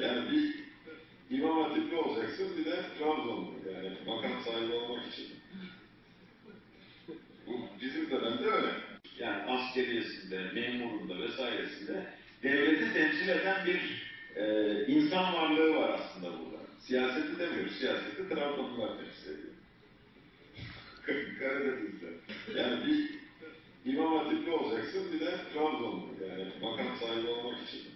Yani bir İmam Hatipli olacaksın, bir de Trabzonlu. Yani makam sahibi olmak için. Bu bizim dönemde öyle. Yani askeriyesinde, memurunda vesairesinde devleti temsil eden bir e, insan varlığı var aslında burada. Siyaseti demiyoruz, siyaseti Trabzonlular temsil ediyor. Karadeniz'de. Yani bir İmam Hatipli olacaksın, bir de Trabzonlu. Yani makam sahibi olmak için.